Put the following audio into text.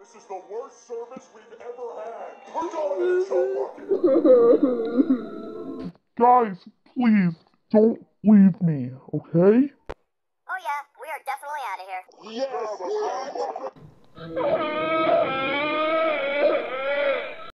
This is the worst service we've ever had. Put on the. Guys, please don't leave me, okay? Oh yeah, we are definitely out of here. Yes.